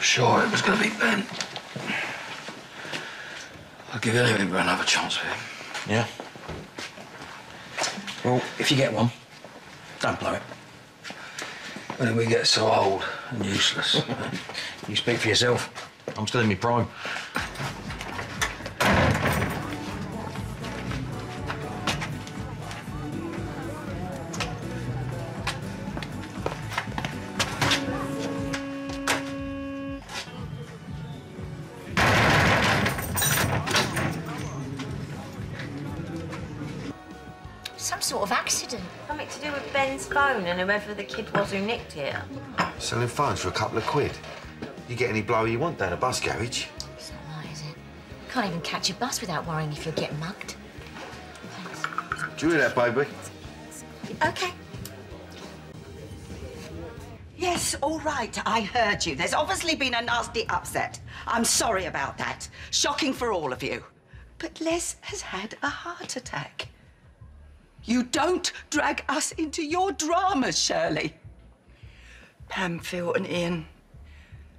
was sure it was going to be Ben. I'd give anything for another chance with him. Yeah? Well, if you get one, don't blow it. When we get so old and useless? You speak for yourself. I'm still in my prime. Some sort of accident. Something to do with Ben's phone and whoever the kid was who nicked it. Selling phones for a couple of quid. You get any blower you want down a bus garage. It's not right, is it? Can't even catch a bus without worrying if you'll get mugged. Do you hear that, baby? Okay. Yes, all right, I heard you. There's obviously been a nasty upset. I'm sorry about that. Shocking for all of you. But Les has had a heart attack. You don't drag us into your dramas, Shirley. Pam, Phil, and Ian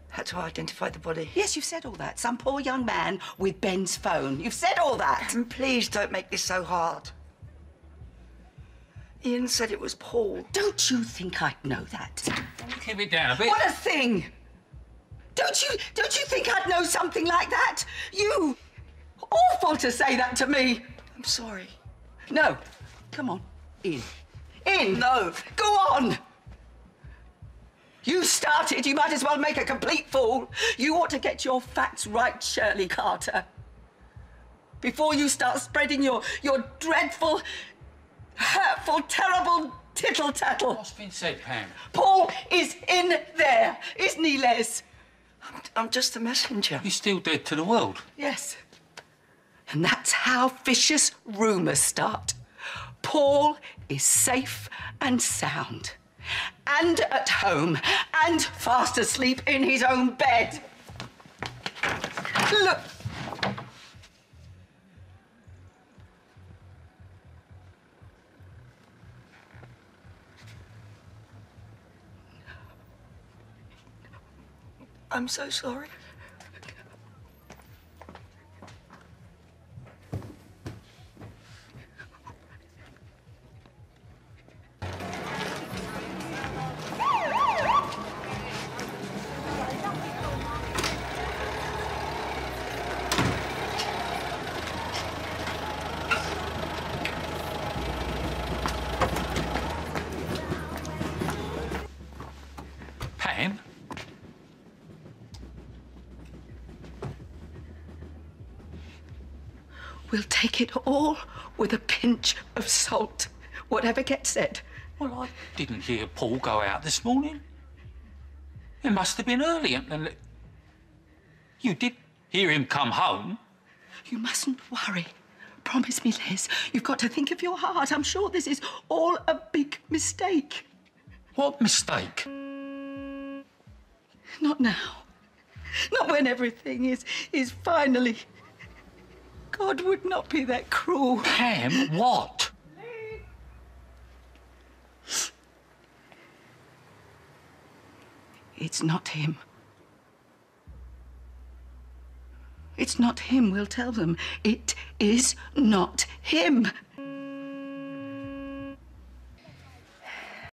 had to identify the body. Yes, you've said all that. Some poor young man with Ben's phone. You've said all that. And please don't make this so hard. Ian said it was Paul. Don't you think I'd know that? Keep it down a bit. What a thing! Don't you don't you think I'd know something like that? You awful to say that to me. I'm sorry. No. Come on. In. In. No. Go on. You started. You might as well make a complete fool. You ought to get your facts right, Shirley Carter. Before you start spreading your your dreadful, hurtful, terrible tittle tattle. What's been said, Pam? Paul is in there, isn't he, Les? I'm, I'm just a messenger. He's still dead to the world. Yes. And that's how vicious rumours start. Paul is safe and sound, and at home, and fast asleep in his own bed. Look. I'm so sorry. We'll take it all with a pinch of salt, whatever gets said. Well, I didn't hear Paul go out this morning. It must have been early. And, and you did hear him come home. You mustn't worry. Promise me, Les, You've got to think of your heart. I'm sure this is all a big mistake. What mistake? Not now. Not when everything is is finally. God would not be that cruel. Pam, what? It's not him. It's not him, we'll tell them. It is not him.